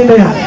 Venga.